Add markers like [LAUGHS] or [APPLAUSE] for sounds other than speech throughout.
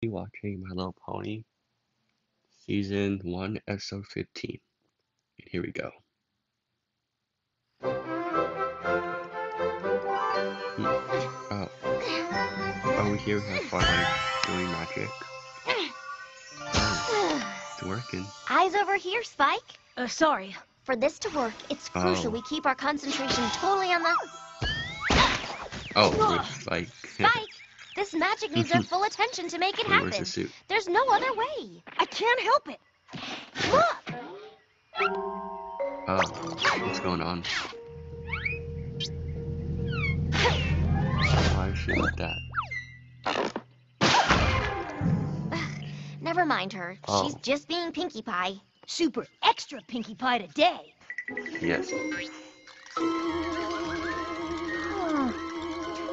You watching My Little Pony, Season 1, Episode 15. And here we go. Hmm. Oh. Oh, we here we have fun doing magic. Oh, it's working. Eyes over here, Spike. Uh, sorry. For this to work, it's crucial Oh. we keep our concentration totally on the... Oh, with like. Spike! This magic needs our [LAUGHS] full attention to make it where's happen. the suit? There's no other way. I can't help it. Look! Oh, what's going on? Why is she like that? Never mind her. Oh. She's Oh. just being Pinkie Pie. Super extra Pinkie Pie today. Yes. Twitchy,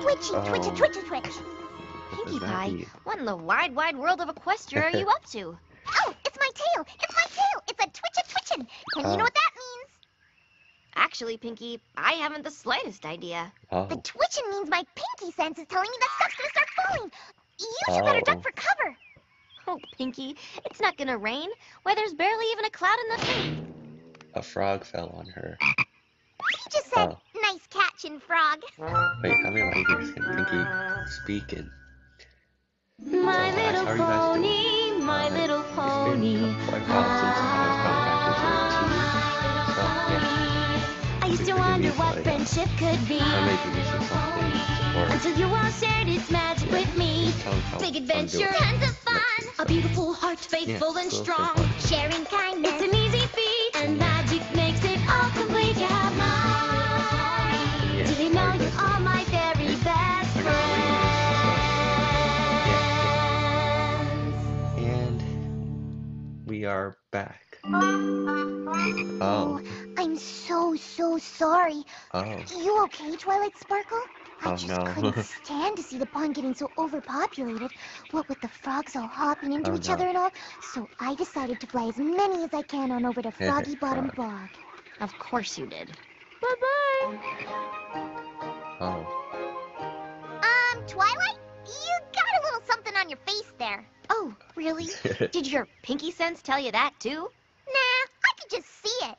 twitchy, Oh. twitchy, twitch. What Pinkie Pie, mean? what in the wide, wide world of Equestria are you [LAUGHS] up to? Oh, it's my tail. It's my tail. It's a twitch a twitchin'. And you Oh. know what that means? Actually, Pinkie, I haven't the slightest idea. Oh. The Oh, twitchin' means my Pinkie sense is telling me that stuff's gonna start falling. You two better Oh. duck for cover. Oh, Pinkie, it's not gonna rain. Why, there's barely even a cloud in the thing. a frog fell on her. He just said, Oh. nice catching, frog. Wait, how many languages can Pinkie speak in? My little how are you guys doing? pony, my Uh, little pony. It's been quite a while since I've gone back into the So, yeah, I used to wonder what friendship could be. I may do some something or Until you all shared its magic with me. tell them how Big adventure. Tons of fun. A beautiful heart, faithful and strong. Sharing kindness. It's an easy feat, we are back. Oh, I'm so, so sorry. oh, You okay, Twilight Sparkle? I Oh, just no. couldn't [LAUGHS] stand to see the pond getting so overpopulated. What with the frogs all hopping into Oh, each no. other and all. So I decided to fly as many as I can on over to [LAUGHS] Froggy Bottom Frog. Bog. Of course you did. Bye-bye. oh. Um, Twilight, you got a little something on your face there. Oh, really? [LAUGHS] Did your pinky sense tell you that too? Nah, I could just see it.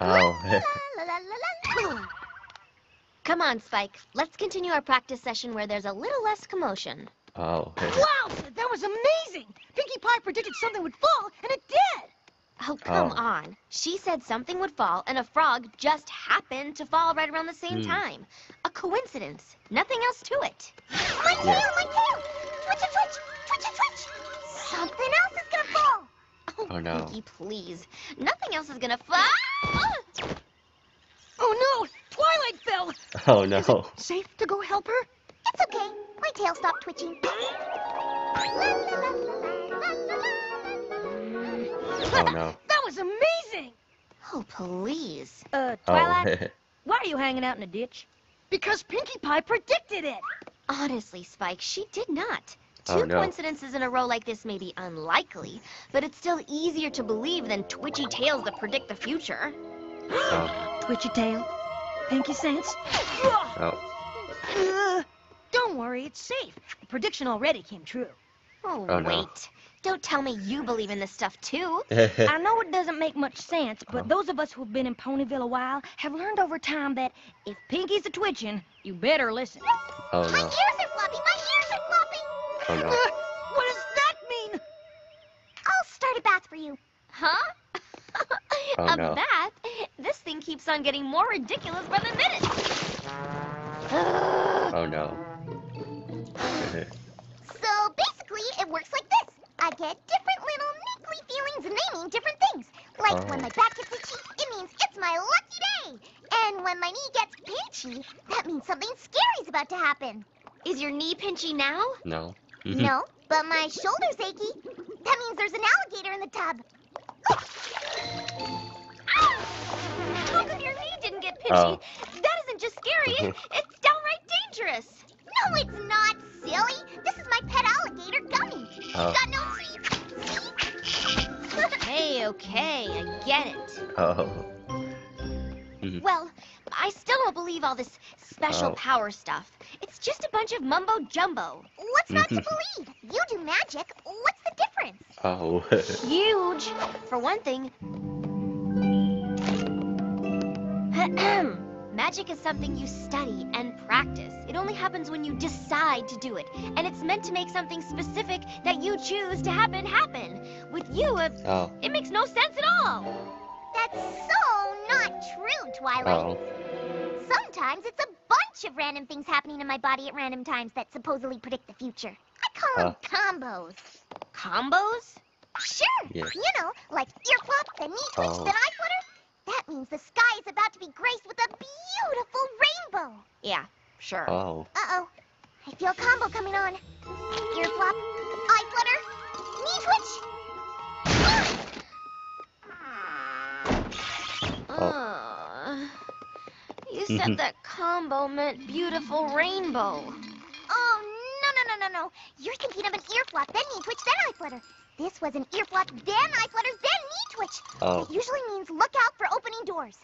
oh, La, la, la, la, la. [COUGHS] Come on, Spike. Let's continue our practice session where there's a little less commotion. oh. Wow, that was amazing. Pinkie Pie predicted something would fall, and it did. Oh, come Oh. on. She said something would fall, and a frog just happened to fall right around the same Hmm. time. A coincidence. Nothing else to it. My tail, Yeah. my tail! Twitch a twitch! Twitch a twitch! Something else is gonna fall! Oh, Oh, no. Pinkie, please. Nothing else is gonna fall. [GASPS] Oh no, Twilight fell. Oh no. Is it safe to go help her? It's okay. My tail stopped twitching. [GASPS] Oh no. That was amazing. Oh, please. Uh, Oh. Twilight, [LAUGHS] why are you hanging out in a ditch? Because Pinkie Pie predicted it. Honestly, Spike, she did not. Oh, Two no. coincidences in a row like this may be unlikely, but it's still easier to believe than twitchy tails that predict the future. oh. [GASPS] Twitchy tail, Pinkie sense. Oh. Uh, [SIGHS] don't worry, it's safe. The prediction already came true. Oh, Oh, no. wait. Don't tell me you believe in this stuff, too. [LAUGHS] I know it doesn't make much sense, but Oh. those of us who've been in Ponyville a while have learned over time that if Pinkie's a twitching, you better listen. oh My ears are floppy! My ears! Oh no. [LAUGHS] what does that mean? I'll start a bath for you. Huh? [LAUGHS] Oh, a no. bath? This thing keeps on getting more ridiculous by the minute. [SIGHS] Oh no. So basically, it works like this. I get different little niggly feelings and they mean different things. Like when Oh. my back gets itchy, it means it's my lucky day. And when my knee gets pinchy, that means something scary's about to happen. Is your knee pinchy now? no. Mm-hmm. No, but my shoulder's achy. That means there's an alligator in the tub. Ah! How come your knee didn't get pinchy? Oh. That isn't just scary, it- it's downright dangerous. No, it's not, silly. This is my pet alligator, Gummy. He's Oh. got no teeth. See? [LAUGHS] Okay, okay, I get it. Oh. Well, I still don't believe all this special Oh. power stuff. It's It's just a bunch of mumbo jumbo. What's not to believe? You do magic. What's the difference? Oh. [LAUGHS] Huge. For one thing, [CLEARS THROAT] magic is something you study and practice. It only happens when you decide to do it. And it's meant to make something specific that you choose to happen happen. With you, uh, oh. it makes no sense at all. That's so not true, Twilight. Oh. Sometimes it's a bunch of random things happening in my body at random times that supposedly predict the future. I call them combos. Combos? Sure. Yeah. You know, like ear flop, then knee twitch, Oh. then eye flutter. That means the sky is about to be graced with a beautiful rainbow. Yeah, sure. Oh. Uh-oh. I feel a combo coming on. Ear flop, eye flutter, knee twitch. Said [LAUGHS] that combo meant beautiful rainbow. Oh, no, no, no, no, no. You're thinking of an ear flop, then knee twitch, then eye flutter. This was an ear flop, then eye flutter, then knee twitch. Oh. It usually means look out for opening doors.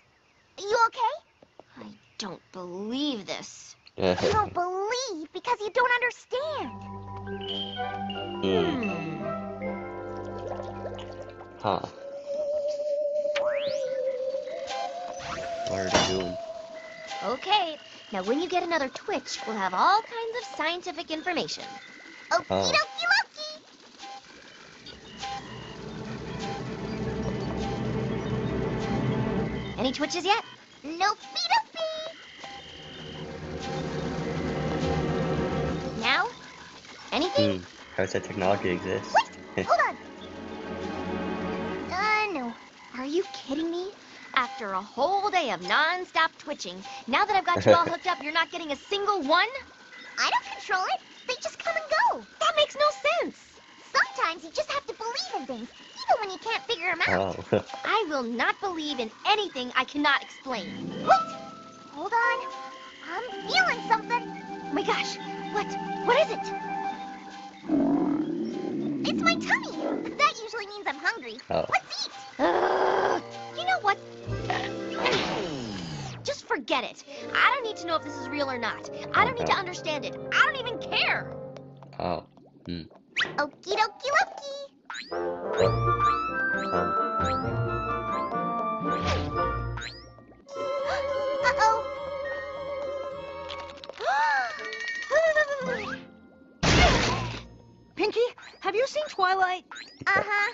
You okay? I don't believe this. You don't [LAUGHS] believe because you don't understand. Hmm. Hmm. Huh. What are they doing? Okay, now when you get another twitch, we'll have all kinds of scientific information. Okie Oh. dokie Loki. Any twitches yet? Nope, doopie. Now? Anything? Hmm. How does that technology exist? Wait, [LAUGHS] hold on. Uh, no. Are you kidding me? After a whole day of non-stop twitching, now that I've got you all [LAUGHS] hooked up, you're not getting a single one? I don't control it. They just come and go. That makes no sense. Sometimes you just have to believe in things, even when you can't figure them out. Oh. [LAUGHS] I will not believe in anything I cannot explain. Wait! Hold on. I'm feeling something. Oh my gosh, what? What is it? It's my tummy. That usually means I'm hungry. Oh. Let's eat. Ugh, [GASPS] you know what? Just forget it. I don't need to know if this is real or not. I don't need to understand it. I don't even care. Oh. Hmm. Okie dokie Loki. Uh-oh. [GASPS] Pinky, have you seen Twilight? uh-huh.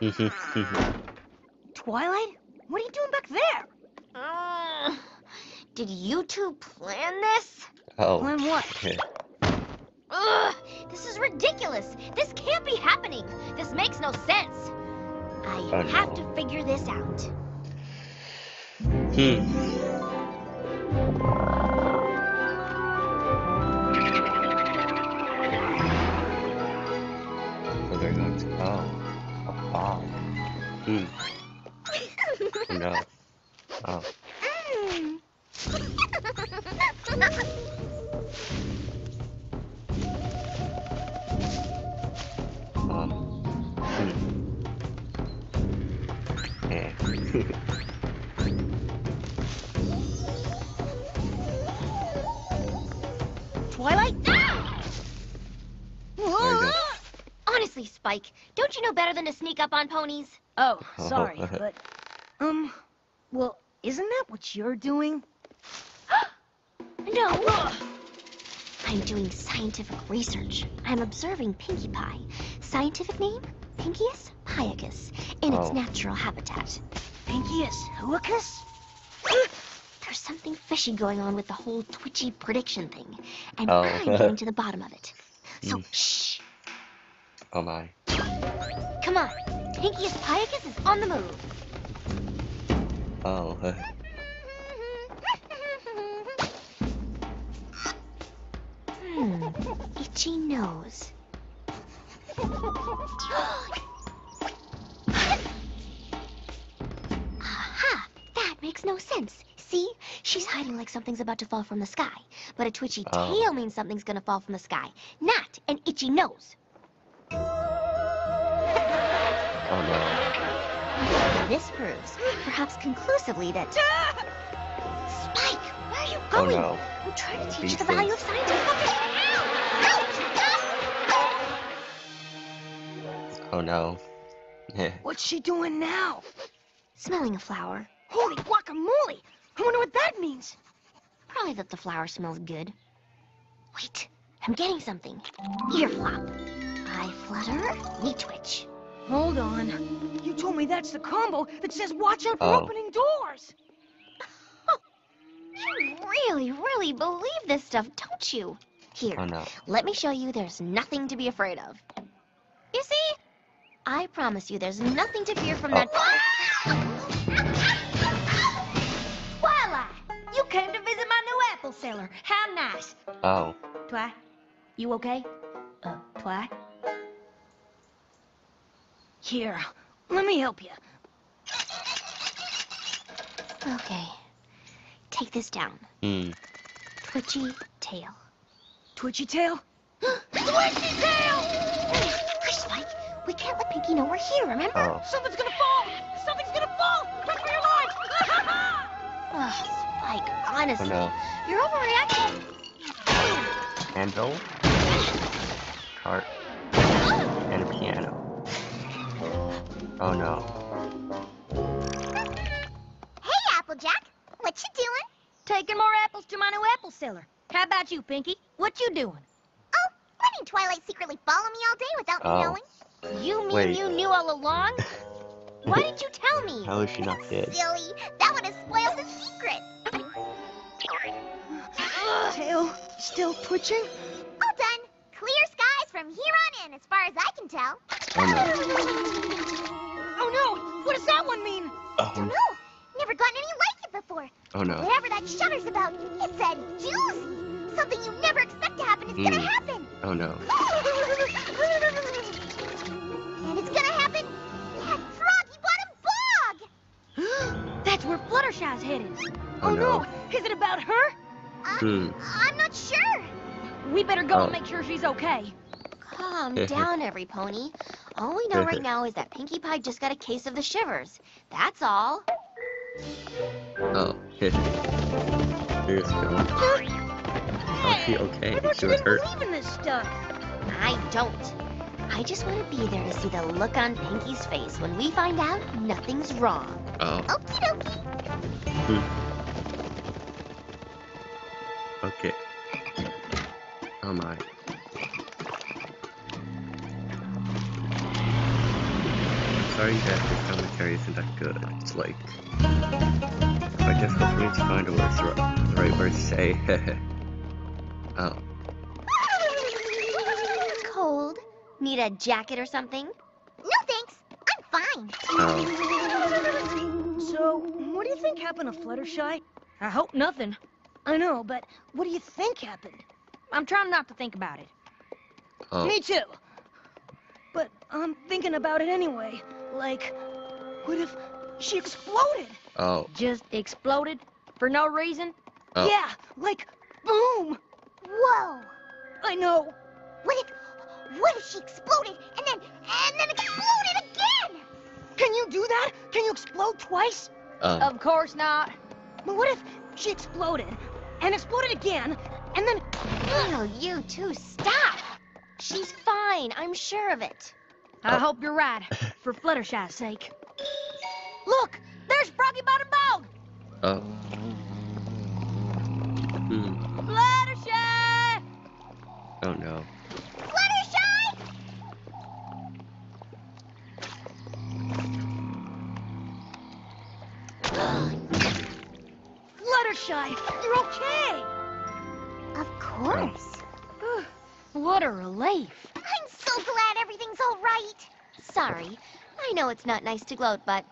[LAUGHS] Twilight? What are you doing back there? Ugh. Did you two plan this? oh. Plan what? [LAUGHS] Ugh, this is ridiculous. This can't be happening. This makes no sense. I Oh, have no. to figure this out. Hmm. So they're going to. [LAUGHS] Oh. A. Hmm. No. Oh. Mm. Um. Hmm. Yeah. Twilight? Go. Honestly, Spike, don't you know better than to sneak up on ponies? Oh, Oh. sorry, but um, well, isn't that what you're doing? No. I'm doing scientific research. I'm observing Pinkie Pie. Scientific name? Pinkius pyagus, in its Oh. natural habitat. Pinkius huacus? There's something fishy going on with the whole twitchy prediction thing, and Oh. I'm getting to the bottom of it. [LAUGHS] So, Mm. shh. Oh my. Come on. Pinkius pyagus is on the move. Oh. [LAUGHS] Hmm. Itchy nose. Aha! That makes no sense. See? She's hiding like something's about to fall from the sky. But a twitchy Oh. tail means something's gonna fall from the sky, not an itchy nose. Oh no. This proves, perhaps conclusively, that. Spike, where are you Oh no. I'm trying to teach Beat the value it. of scientific focus. Oh no. [LAUGHS] What's she doing now? Smelling a flower. Holy guacamole! I wonder what that means. Probably that the flower smells good. Wait, I'm getting something. Ear flop. Eye flutter, we twitch. Hold on. You told me that's the combo that says watch out for Oh. opening doors. You really, believe this stuff, don't you? Here, Oh no. let me show you there's nothing to be afraid of. You see? I promise you there's nothing to fear from Oh. [LAUGHS] that. Twilight, you came to visit my new apple cellar. How nice. Oh. Twi, you okay? Uh, Twi? Here, let me help you. Okay. Take this down. Hmm. Twitchy tail. Twitchy tail? [GASPS] Twitchy tail! Hush, Spike. We can't let Pinkie know we're here, remember? Oh. Something's gonna fall! Something's gonna fall! Run for your life! [LAUGHS] Ugh, Spike, Oh honestly. no. You're overreacting. Handle. Cart. And a piano. Oh no. Taking more apples to my new apple cellar. How about you, Pinkie? What you doing? Oh, letting Twilight secretly follow me all day without me Oh. knowing. You mean Wait. you knew all along? [LAUGHS] Why didn't you tell me? How is she not dead? Silly. That would have spoiled the secret. Tail still twitching? All done. Clear skies from here on in, as far as I can tell. Oh no. Oh no! What does that one mean? Oh, Don't know. Never gotten any like it before. oh no. Whatever that shudder's about, It's a doozy. Something you never expect to happen is gonna Hmm. happen. Oh no. [LAUGHS] and it's gonna happen at Froggy Bottom Bog. [GASPS] That's where Fluttershy's headed. Oh, Oh, no. no! Is it about her? Uh, Hmm. I'm not sure. We better go Oh. and make sure she's okay. Calm [LAUGHS] down, every pony. All we know right [LAUGHS] now is that Pinkie Pie just got a case of the shivers. That's all. Oh. Here's go. Oh, she okay? She was didn't hurt. believe in this stuff. I don't. I just want to be there to see the look on Pinkie's face when we find out nothing's wrong. Oh. Okie dokie. Okay. Oh my. Sorry that this commentary isn't that good. It's like quite difficult for me to find a word, the right, the right word to say. [LAUGHS] oh. Cold. Need a jacket or something? No thanks. I'm fine. Oh. So, what do you think happened to Fluttershy? I hope nothing. I know, but what do you think happened? I'm trying not to think about it. Oh. Me too. But I'm thinking about it anyway. Like, what if she exploded? Oh. Just exploded? For no reason? Oh. Yeah, like, boom! Whoa. I know. What if, what if she exploded and then, and then exploded again? Can you do that? Can you explode twice? Um. Of course not. But what if she exploded and exploded again and then. Will you two stop? She's fine. I'm sure of it. I Oh. hope you're right, for Fluttershy's sake. Look, Bottom Bog. Oh. Hmm. Fluttershy! Oh no. Fluttershy! Fluttershy, you're okay. Of course. What a relief. I'm so glad everything's all right. Sorry. I know it's not nice to gloat, but.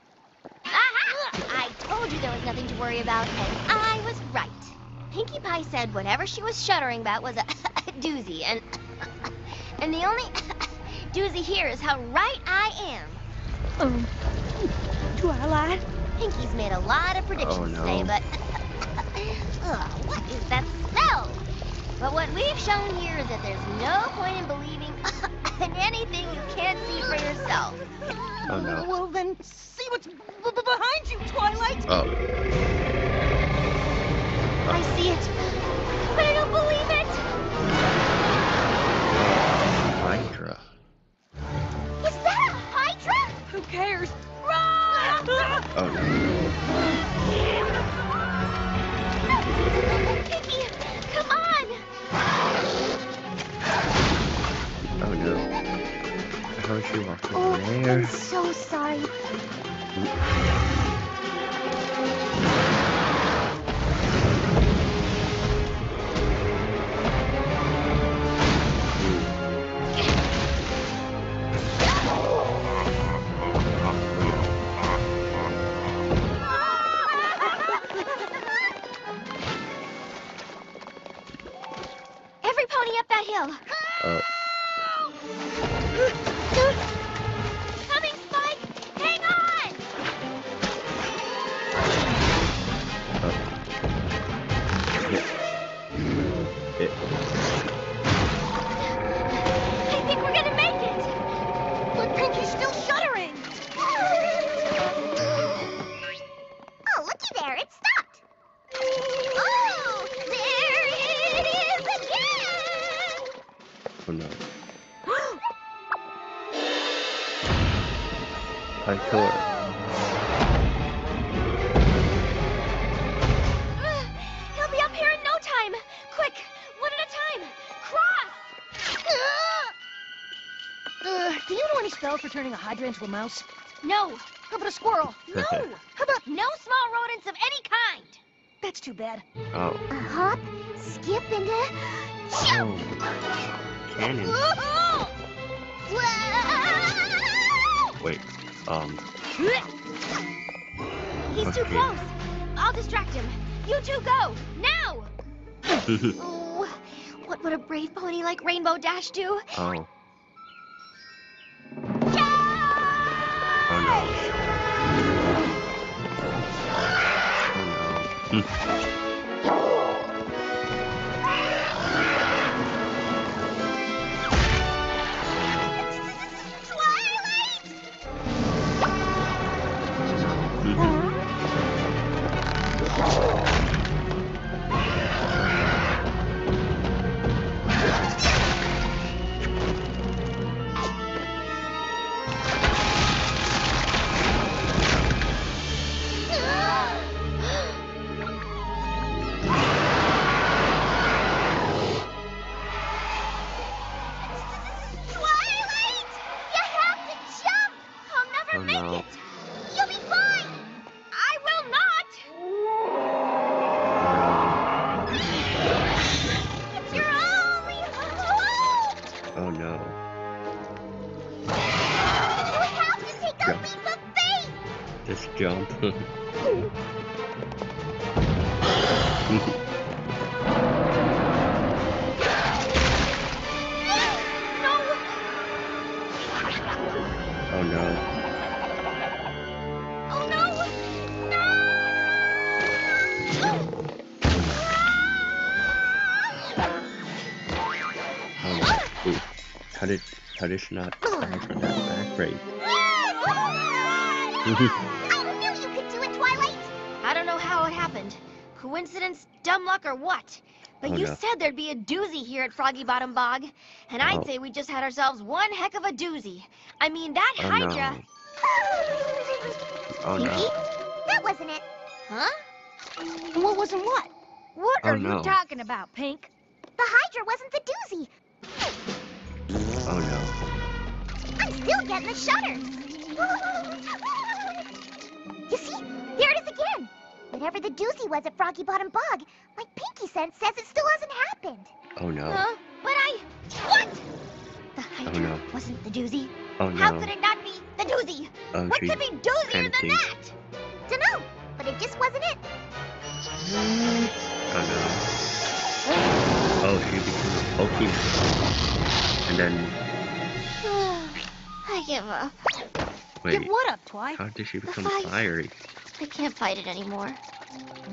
Aha! I told you there was nothing to worry about, and I was right. Pinkie Pie said whatever she was shuddering about was a [LAUGHS] doozy, and. [LAUGHS] and the only [LAUGHS] doozy here is how right I am. Um, Twilight? Pinkie's made a lot of predictions Oh, no. today, but. Ugh, what is that smell? But what we've shown here is that there's no point in believing in anything you can't see for yourself. Oh no. Well, then see what's behind you, Twilight. Oh. I I see it. But I don't believe it. Hydra. Is that a Hydra? Who cares? Run! Oh no. [LAUGHS] Pinkie, come on. How is she walking Oh, there? I'm so sorry. Turning a Hydra into a mouse? No, How about a squirrel? [LAUGHS] no. How about no small rodents of any kind? That's too bad. Oh. A hop, skip, and a jump. Oh. Cannon. Whoa! Wait. Um. He's too close. I'll distract him. You two go now. [LAUGHS] Ooh, what would a brave pony like Rainbow Dash do? oh. No. No. Hmm. Faith! Just jump. [LAUGHS] Oh no. Oh. How did how did she not die from that back break? I knew you could do it, Twilight! I don't know how it happened. Coincidence, dumb luck, or what? But Oh, you no. said there'd be a doozy here at Froggy Bottom Bog, and I'd Oh. say we just had ourselves one heck of a doozy. I mean, that Oh Hydra. [LAUGHS] Oh, no. Oh Pinkie? no. That wasn't it. Huh? What wasn't what? What Oh, are no. you talking about, Pink? The Hydra wasn't the doozy. Oh no. I'm still getting the shudders. [LAUGHS] you see? There it is again. Whatever the doozy was at Froggy Bottom Bog, my Pinkie sense says it still hasn't happened. Oh no. Huh? But I. What? The oh, Hydra no. wasn't the doozy. Oh no. How could it not be the doozy? Oh what could be doozier than that? Dunno, but it just wasn't it. Oh no. Oh, she became a Pokemon. And then [SIGHS] I give up. Wait. what up, Twi? How did she become fiery? I can't fight it anymore.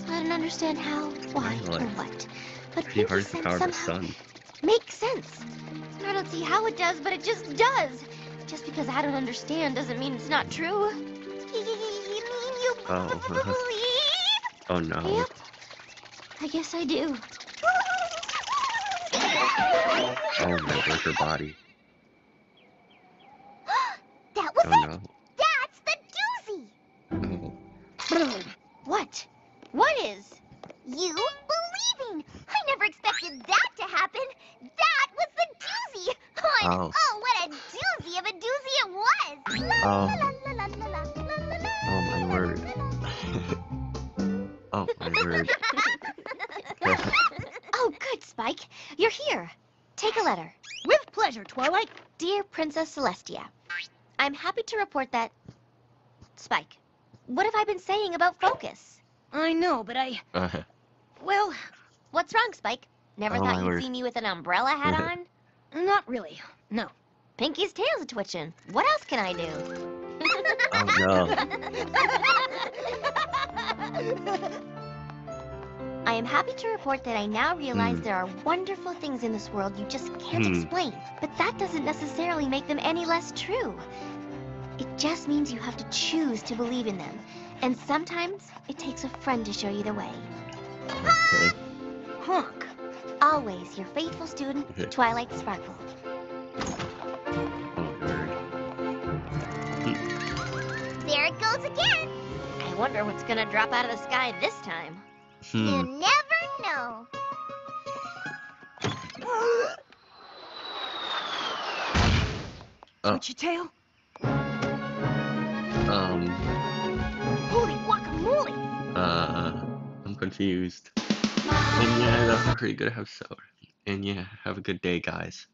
I don't understand how, why, or what. But She harnessed the sense power of the sun. makes sense. I don't see how it does, but it just does. Just because I don't understand doesn't mean it's not true. You mean you Oh. believe? Uh-huh. [LAUGHS] Oh no. Yep. I guess I do. Oh no, where's her body? [GASPS] that was Oh it. no. What? What is? You believing! I never expected that to happen! That was the doozy! Oh, oh. oh what a doozy of a doozy it was! oh. oh my word. oh my word. oh good, Spike. You're here. Take a letter. With pleasure, Twilight. Dear Princess Celestia, I'm happy to report that... Spike, what have I been saying about focus? I know, but I... [LAUGHS] Uh, -huh. Well, What's wrong, Spike? Never Oh, thought you'd word. see me with an umbrella hat [LAUGHS] on? not really. No. Pinkie's tail's a twitching. What else can I do? oh no. [LAUGHS] I am happy to report that I now realize Hmm. there are wonderful things in this world you just can't Hmm. explain. But that doesn't necessarily make them any less true. It just means you have to choose to believe in them. And sometimes it takes a friend to show you the way. Okay. Honk. Always your faithful student, Okay. Twilight Sparkle. Oh word. There it goes again. I wonder what's gonna drop out of the sky this time. You Hmm. never know. Oh. Twitch your tail. Um. Holy guacamole! Uh. I'm confused. And yeah, that was a pretty good episode. And yeah, have a good day, guys.